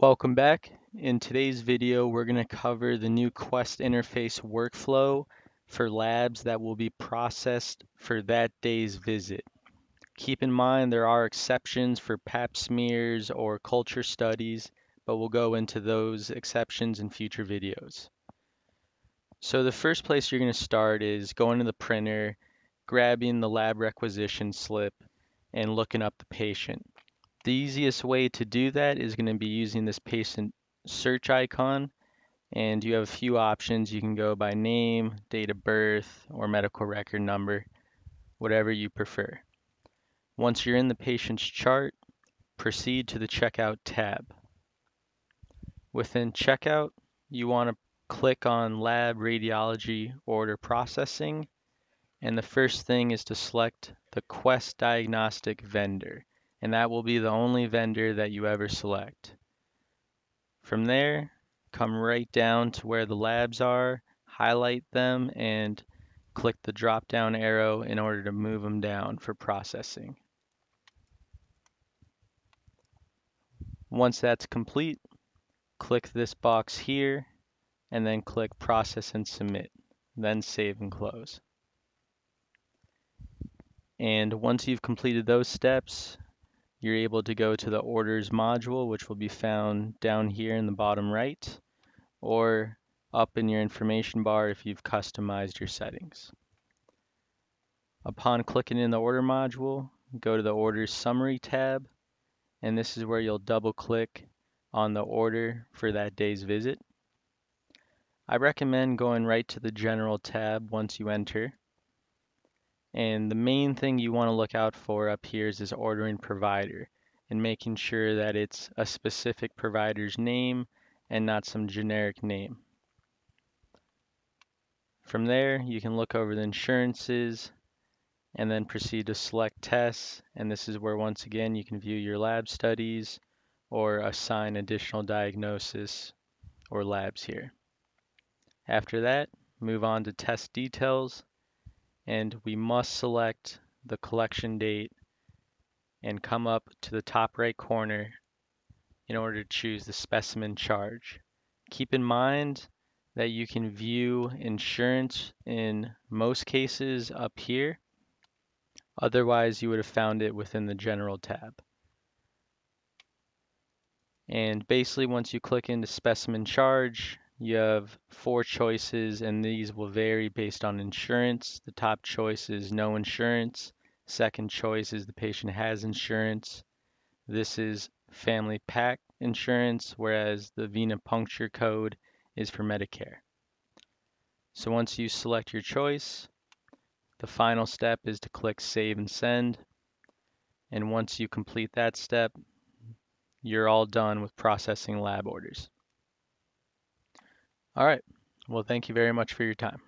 Welcome back. In today's video, we're going to cover the new Quest interface workflow for labs that will be processed for that day's visit. Keep in mind there are exceptions for pap smears or culture studies, but we'll go into those exceptions in future videos. So the first place you're going to start is going to the printer, grabbing the lab requisition slip, and looking up the patient. The easiest way to do that is going to be using this patient search icon and you have a few options. You can go by name, date of birth, or medical record number, whatever you prefer. Once you're in the patient's chart, proceed to the Checkout tab. Within Checkout, you want to click on Lab Radiology Order Processing, and the first thing is to select the Quest Diagnostic vendor and that will be the only vendor that you ever select. From there, come right down to where the labs are, highlight them, and click the drop down arrow in order to move them down for processing. Once that's complete, click this box here and then click process and submit, then save and close. And once you've completed those steps, you're able to go to the orders module, which will be found down here in the bottom right, or up in your information bar if you've customized your settings. Upon clicking in the order module, go to the orders summary tab, and this is where you'll double click on the order for that day's visit. I recommend going right to the general tab once you enter and the main thing you want to look out for up here is this ordering provider and making sure that it's a specific provider's name and not some generic name. From there, you can look over the insurances and then proceed to select tests. And this is where, once again, you can view your lab studies or assign additional diagnosis or labs here. After that, move on to test details and we must select the collection date and come up to the top right corner in order to choose the specimen charge. Keep in mind that you can view insurance in most cases up here. Otherwise, you would have found it within the general tab. And basically, once you click into specimen charge, you have four choices, and these will vary based on insurance. The top choice is no insurance. Second choice is the patient has insurance. This is Family PACT insurance, whereas the venipuncture code is for Medicare. So once you select your choice, the final step is to click Save and Send. And once you complete that step, you're all done with processing lab orders. All right. Well, thank you very much for your time.